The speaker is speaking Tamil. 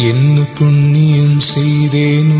என்ன புண்ணியம் செய்தேனோ